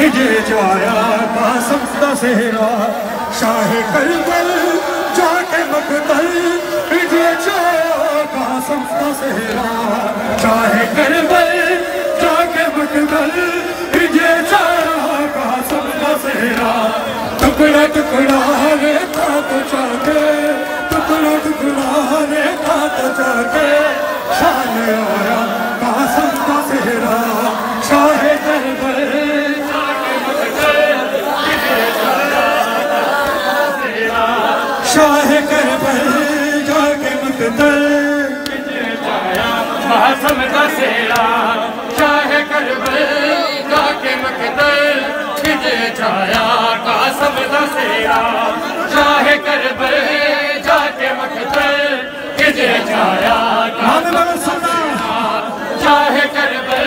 भेजे जाया कासम दसेरा शाह करबल जाके मकतल भेजे जाया कासम दसेरा शाह करबल जाके मकतल भेजे जाया कासम दसेरा टुकड़ा टुकड़ा रे था तो जाके, टुकड़ा टुकड़ा रे था तो जाके, शाह आया कासम दसेरा का सेरा शाह करबल जाके मकदल खिजे छाया कासम का सेरा। शाह करबल जाके मकदल खिजे छाया मामे मगर सुना शाह करबल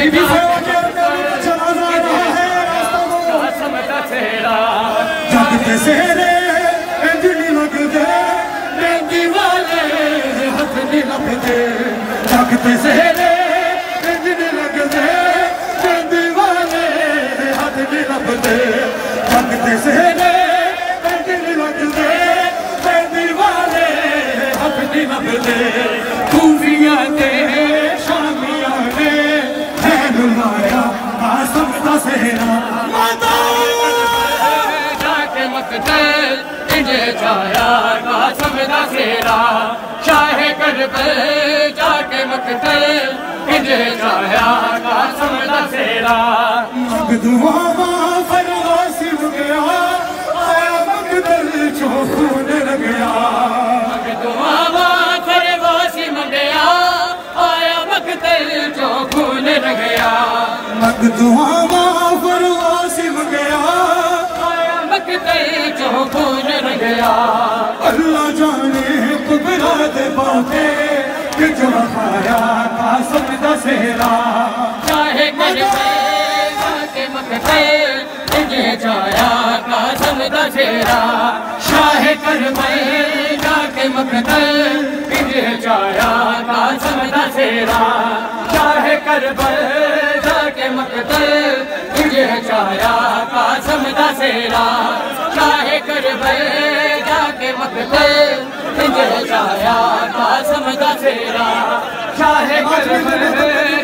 बीबी से आगे नबी का जनाजा रहा है रास्ता को कासम का सेरा। जगते सेरे अंजलि लगते मेहंदी वाले हाथ नहीं लगते जगते सेरे अंजलि लगते मेहंदी वाले हाथ नहीं लगते जगते सेरे अंजलि लगते मेहंदी वाले हाथ नहीं लगते खूबियां दे शामियां ने है बुलाया आसम का सेहरा। माता जाके मकदल खिजे छाया कासम का सेरा। शाह करबल जाके मकदल खिजे छाया कासम का सेरा। मगदुआवा फरवासी चाहे कर जाके मकदल तुझे छाया कासम दा सेरा शाह कर जाके मकदल तुझे छाया कासम दा सेरा शाह कर जाके मकदल रचाया कासम दसेरा चाहे कर जाके मकते हिंज रचाया कासम दसेरा चाहे कर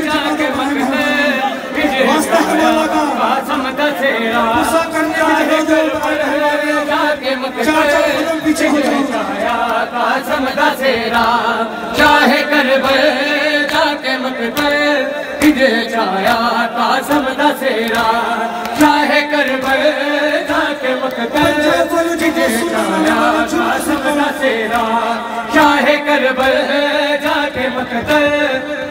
जाके मकते कासम चाहे कर जाके मकते तुझे छाया कासम दा सेरा। चाहे कर जाके मकबर तुझे छाया कासम दा सेरा। चाहे कर जाके मकबर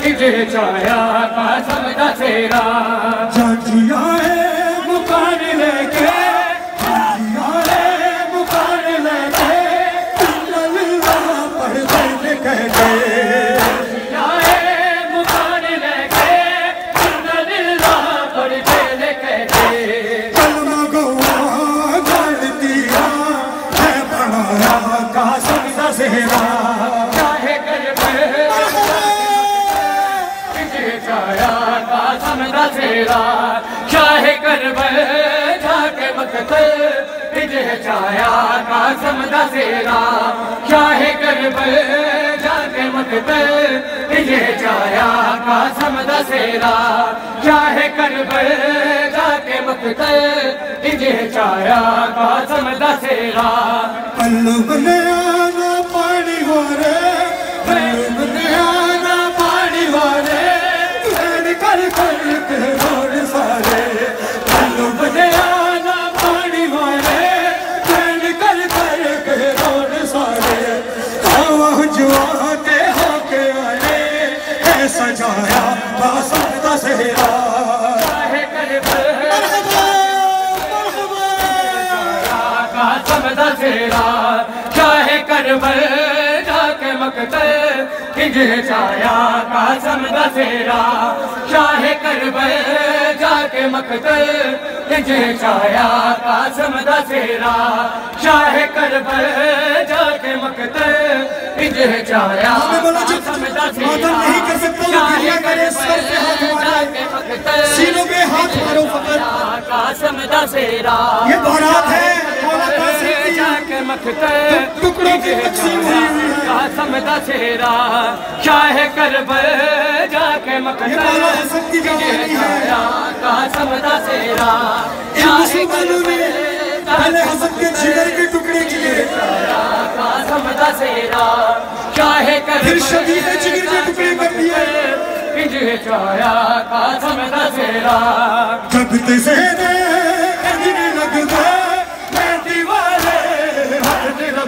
तुझे छाया कासम दा सेरा। जाजिया चाहे कर जाके मकतल तुझे छाया कासम दा सेरा। चाहे कर जाके मकतल तुझे छाया कासम दा सेरा। चाहे कर जाके मकतल तुझे छाया कासम दा सेरा हमदा तेरा। चाहे करबल जाके मकतल किंज जाया का दा तेरा। चाहे करबल जाके मकतल किंज जाया का दा तेरा। चाहे करबल जाके मकतल किंजे जाया हाँ, कासम दा तेरा। नहीं कर सकता चाहे करबल जाके मकतल सीनों पे हाथ मारो फकर कासम दा तेरा। ये बारात है। की। जाके मखते टुकड़ों की तकसीम हुई हुई है। कासम दा सेरा शाह करबल जाके मखते ये मौला हसन की जवानी है। कासम दा सेरा इन मुसलमानों ने पहले हसन के जिगर के टुकड़े किए। कासम दा सेरा शाह करबल फिर शबीह जिगर के टुकड़े कर दिए। पिंजे छाया कासम दा सेरा जगते से कहने लग गए मैं दीवारे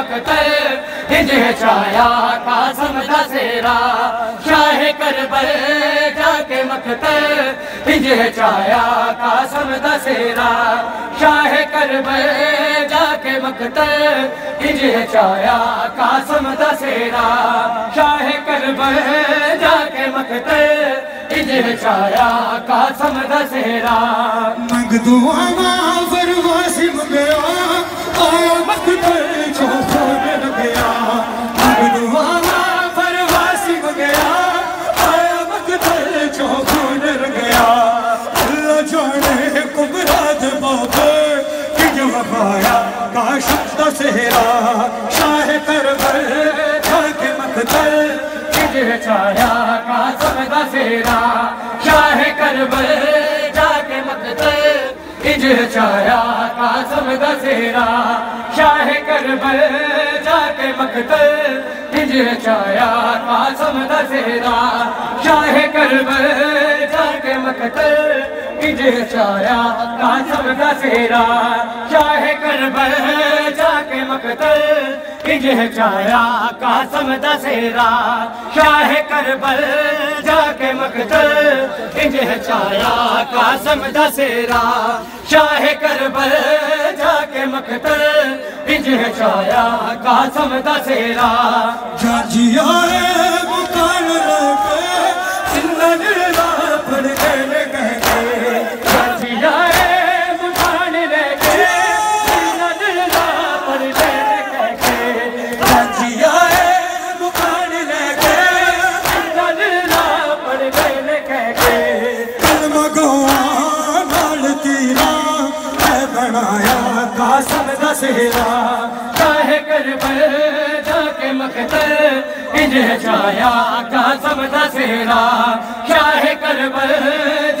अख्तर हिज है छाया कासम दसेरा शाह करबल जाके मखतर हिज है छाया कासम दसेरा शाह करबल जाके मखतर हिज है छाया कासम दसेरा शाह करबल जाके मखतर हिज है छाया कासम दसेरा मंग दुआ पाया काशम दा सेहरा शाह हिंजे छाया कासम दा सेरा शाह करबल जाके मखते हिंजे छाया कासम सेरा शाह करबल जाके मखते हिंजे छाया कासम दा सेरा शाह करबल जाके मखते हिंजे छाया कासम दा सेरा। शाह करबल जाके मखते हिंजे छाया कासम दा सेरा। शाह करबल जाके मखते हिंजे छाया कासम दा सेरा। शाह करबल जाके मखते हिंजे छाया कासम दा सेरा। जाजिया कासम दा सेहरा काहे करबल जाके मखतर इंजे छाया कासम दा सेरा? शाहे करबल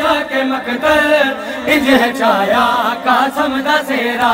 जाके मखतर इंजे छाया कासम दा सेरा